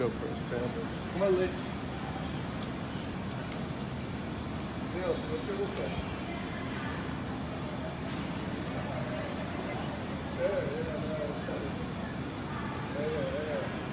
go for a sandwich. Come on, Lee. Neil, let's go this way. Sure, yeah, no. Yeah, yeah,